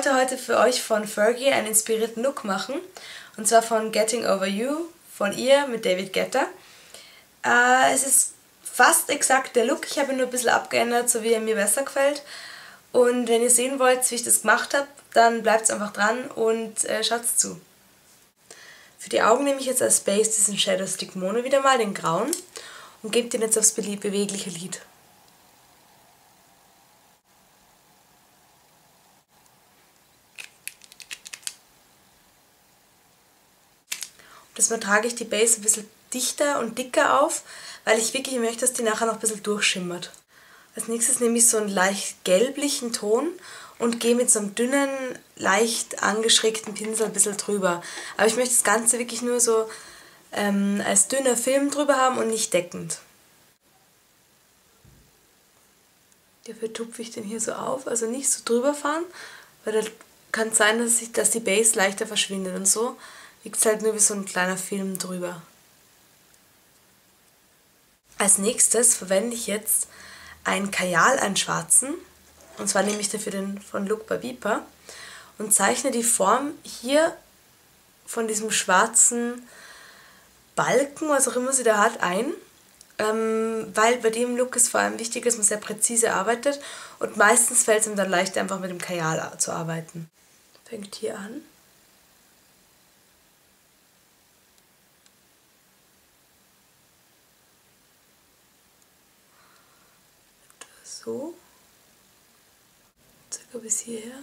wollte heute für euch von Fergie einen inspirierten Look machen. Und zwar von Getting Over You von ihr mit David Guetta. Äh, es ist fast exakt der Look. Ich habe ihn nur ein bisschen abgeändert, so wie er mir besser gefällt. Und wenn ihr sehen wollt, wie ich das gemacht habe, dann bleibt einfach dran und äh, schaut zu. Für die Augen nehme ich jetzt als Base diesen Shadow Stick Mono wieder mal, den grauen, und gebe den jetzt aufs bewegliche Lid. Diesmal trage ich die Base ein bisschen dichter und dicker auf, weil ich wirklich möchte, dass die nachher noch ein bisschen durchschimmert. Als nächstes nehme ich so einen leicht gelblichen Ton und gehe mit so einem dünnen, leicht angeschrägten Pinsel ein bisschen drüber. Aber ich möchte das Ganze wirklich nur so ähm, als dünner Film drüber haben und nicht deckend. Dafür tupfe ich den hier so auf, also nicht so drüber fahren, weil da kann es sein, dass, ich, dass die Base leichter verschwindet und so liegt halt nur wie so ein kleiner Film drüber. Als nächstes verwende ich jetzt einen Kajal, einen schwarzen. Und zwar nehme ich dafür den von Look by Viper und zeichne die Form hier von diesem schwarzen Balken, was auch immer sie da hat, ein. Ähm, weil bei dem Look ist vor allem wichtig, dass man sehr präzise arbeitet und meistens fällt es ihm dann leicht, einfach mit dem Kajal zu arbeiten. Fängt hier an. So, circa bis hierher.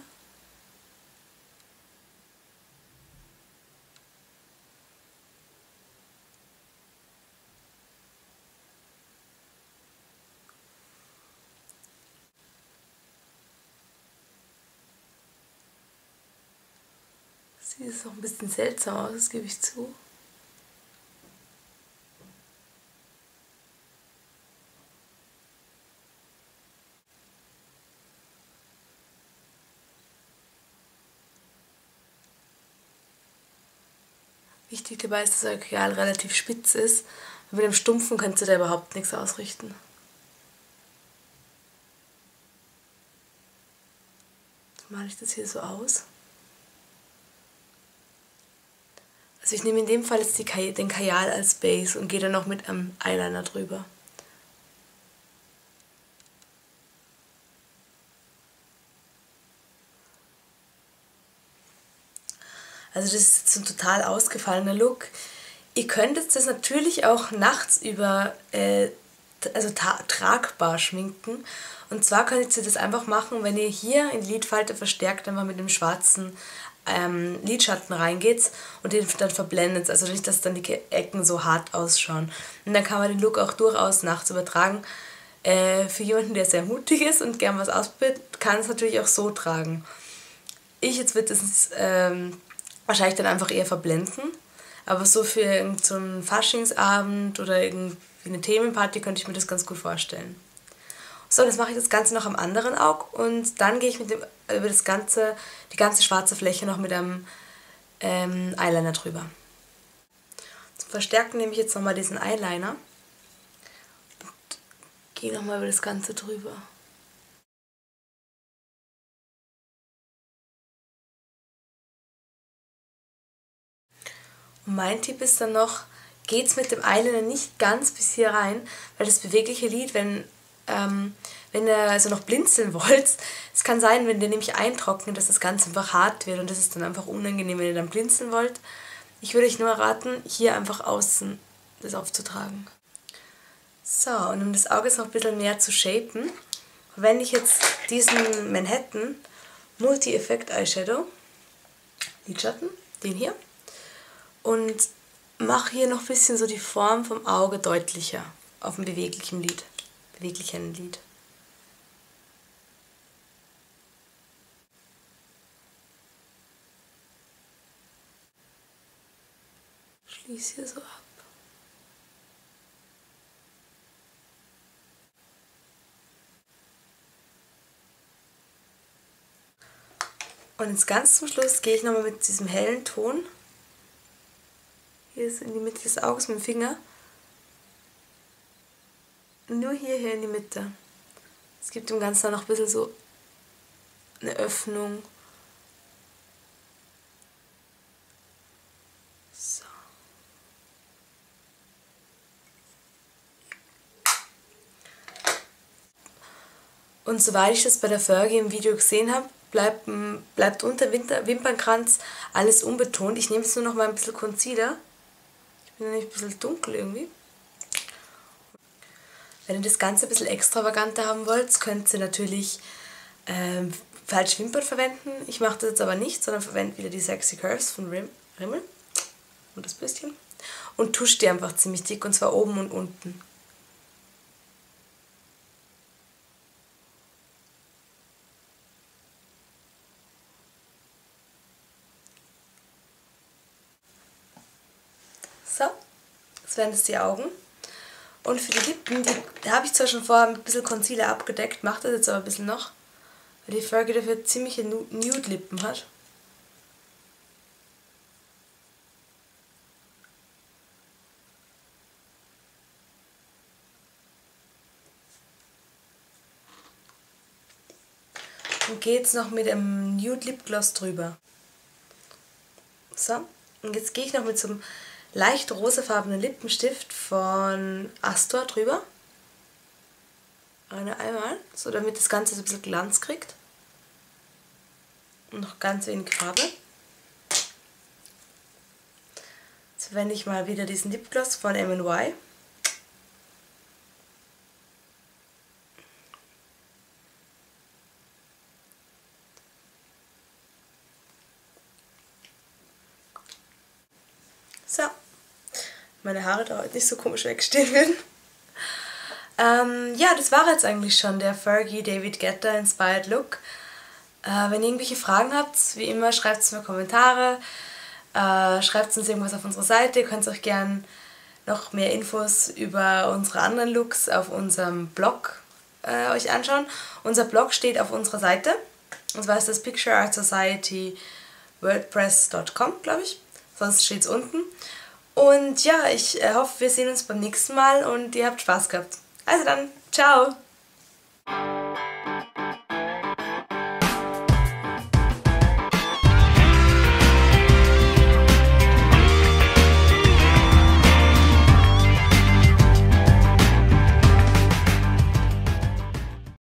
Sieht es auch ein bisschen seltsam aus, das gebe ich zu. Wichtig dabei ist, dass das Alkyal relativ spitz ist. Mit dem Stumpfen könnt ihr da überhaupt nichts ausrichten. Jetzt male ich das hier so aus. Also ich nehme in dem Fall jetzt die, den Kajal als Base und gehe dann noch mit einem Eyeliner drüber. Also das ist so ein total ausgefallener Look. Ihr könntet das natürlich auch nachts über äh, also tragbar schminken. Und zwar könnt ihr das einfach machen, wenn ihr hier in die Lidfalte verstärkt einfach mit dem schwarzen ähm, Lidschatten reingeht und den dann verblendet. Also nicht, dass dann die Ecken so hart ausschauen. Und dann kann man den Look auch durchaus nachts übertragen. Äh, für jemanden, der sehr mutig ist und gern was ausprobiert, kann es natürlich auch so tragen. Ich jetzt wird das ähm, wahrscheinlich dann einfach eher verblenden. Aber so für irgendeinen so Faschingsabend oder irgendwie eine Themenparty könnte ich mir das ganz gut vorstellen. So, jetzt mache ich das Ganze noch am anderen Auge und dann gehe ich mit dem, über das ganze, die ganze schwarze Fläche noch mit einem ähm, Eyeliner drüber. Zum Verstärken nehme ich jetzt nochmal diesen Eyeliner und gehe nochmal über das Ganze drüber. Mein Tipp ist dann noch, geht's mit dem Eyeliner nicht ganz bis hier rein, weil das bewegliche Lid, wenn, ähm, wenn ihr also noch blinzeln wollt, es kann sein, wenn der nämlich eintrocknet, dass das Ganze einfach hart wird und das ist dann einfach unangenehm, wenn ihr dann blinzeln wollt. Ich würde euch nur raten, hier einfach außen das aufzutragen. So, und um das Auge noch ein bisschen mehr zu shapen, verwende ich jetzt diesen Manhattan Multi-Effekt Eyeshadow, Lidschatten, den hier und mache hier noch ein bisschen so die Form vom Auge deutlicher auf dem beweglichen Lid, beweglichen Lid. Schließe hier so ab. Und jetzt ganz zum Schluss gehe ich nochmal mit diesem hellen Ton hier ist in die Mitte des Auges mit dem Finger. Nur hierher in die Mitte. Es gibt dem Ganzen noch ein bisschen so eine Öffnung. So. Und soweit ich das bei der Fergie im Video gesehen habe, bleibt, bleibt unter Winter, Wimpernkranz alles unbetont. Ich nehme es nur noch mal ein bisschen Concealer. Bin nämlich ein bisschen dunkel irgendwie. Wenn ihr das Ganze ein bisschen extravaganter haben wollt, könnt ihr natürlich ähm, falsch Wimpern verwenden. Ich mache das jetzt aber nicht, sondern verwende wieder die Sexy Curves von Rim Rimmel und das Bürstchen und tusche die einfach ziemlich dick und zwar oben und unten. So, jetzt werden es die Augen. Und für die Lippen, die habe ich zwar schon vorher ein bisschen Concealer abgedeckt, mache das jetzt aber ein bisschen noch, weil die Fergie dafür ziemliche Nude-Lippen hat. Und gehe jetzt noch mit dem Nude Lip Gloss drüber. So, und jetzt gehe ich noch mit so einem leicht rosafarbenen Lippenstift von Astor drüber. Eine einmal, so damit das Ganze so ein bisschen Glanz kriegt. Und noch ganz wenig Farbe. Jetzt verwende ich mal wieder diesen Lipgloss von MNY. So. Meine Haare da heute nicht so komisch wegstehen würden. Ähm, ja, das war jetzt eigentlich schon der Fergie David Guetta Inspired Look. Äh, wenn ihr irgendwelche Fragen habt, wie immer, schreibt es mir Kommentare. Äh, schreibt uns irgendwas auf unserer Seite. Ihr könnt euch gerne noch mehr Infos über unsere anderen Looks auf unserem Blog äh, euch anschauen. Unser Blog steht auf unserer Seite. Und zwar ist das Picture Art Society WordPress.com, glaube ich sonst steht es unten. Und ja, ich äh, hoffe, wir sehen uns beim nächsten Mal und ihr habt Spaß gehabt. Also dann, ciao!